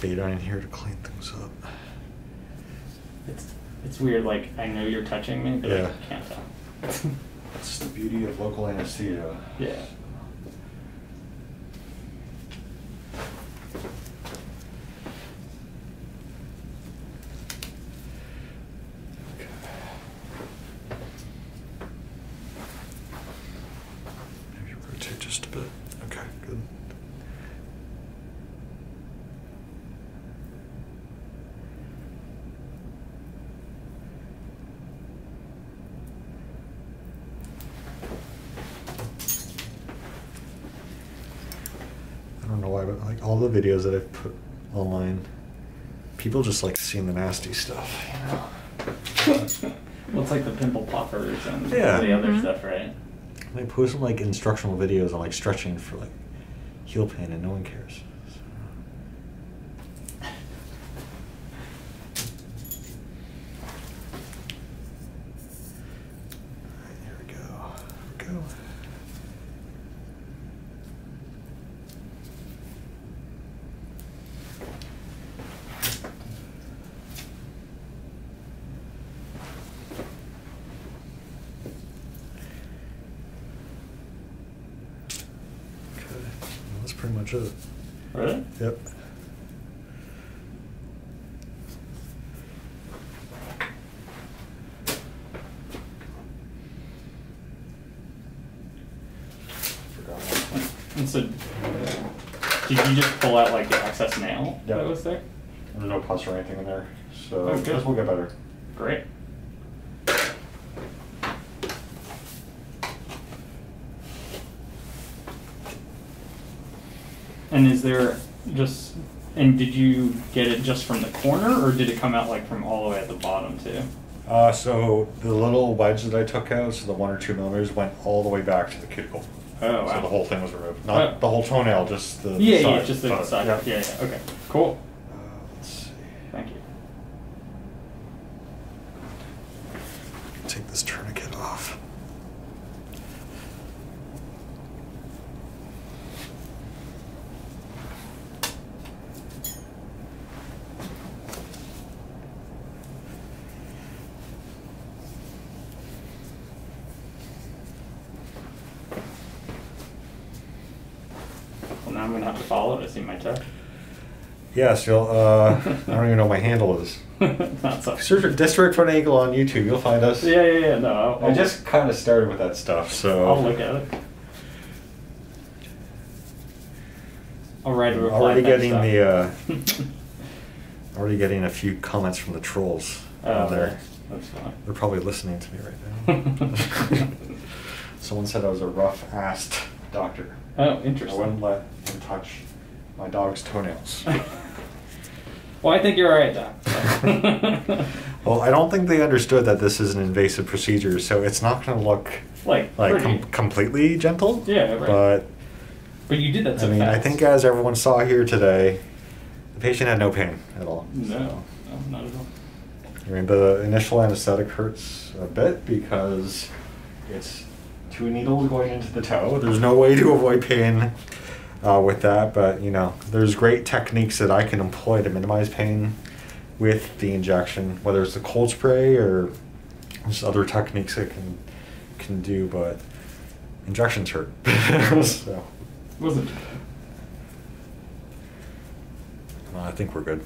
Betadine in here to clean things up. It's it's weird. Like I know you're touching me, but Yeah. I can't tell. That's the beauty of local anesthesia. yeah. Okay. Maybe rotate just a bit. Okay, good. I don't know why, but like all the videos that I've put online, people just like seeing the nasty stuff, you know. well, it's like the pimple poppers and Yeah. the other Mhm. stuff, right? They post some like instructional videos on like stretching for like heel pain, and no one cares. Alright, here we go. Here we go. Okay, well, that's pretty much it. Really? Yep. Forgot one. And so, did you just pull out like the excess nail Yep. that was there? There's no pus or anything in there, so Oh, good. this will get better. Great. And is there just and did you get it just from the corner or did it come out like from all the way at the bottom too? Uh, so the little wedge that I took out, so the one or two millimeters, went all the way back to the cuticle. Oh wow! So the whole thing was removed. Not Oh. the whole toenail, just the yeah, side. yeah, just the but, side. yeah. Yeah, yeah. Okay. Cool. Uh, let's see. Thank you. Take this tourniquet off. Well, now I'm gonna have to follow to see my toe. Yes, you'll. Uh, I don't even know what my handle is. Not so. Search for District Foot Ankle on YouTube. You'll find us. Yeah, yeah, yeah. No, I'll, I just kind of started with that stuff, so I'll look at it. I'll write a I'm reply. already getting time. the. Uh, already getting a few comments from the trolls Oh, out there. that's- that's fine. They're probably listening to me right now. Someone said I was a rough-assed doctor. Oh, interesting. I interesting. wouldn't let him touch my dog's toenails. well, I think you're all right, Doc. well, I don't think they understood that this is an invasive procedure, so it's not going to look like, like com- completely gentle. Yeah, right. But but you did that so I mean, I think as everyone saw here today, the patient had no pain at all. No, no, not at all. I mean, the initial anesthetic hurts a bit because it's two needles going into the toe. There's no way to avoid pain uh, with that, but you know, there's great techniques that I can employ to minimize pain with the injection, whether it's the cold spray or just other techniques I can can do. But injections hurt, so Wasn't. I think we're good.